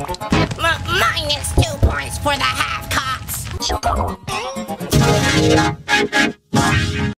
M- minus two points for the half-cocks.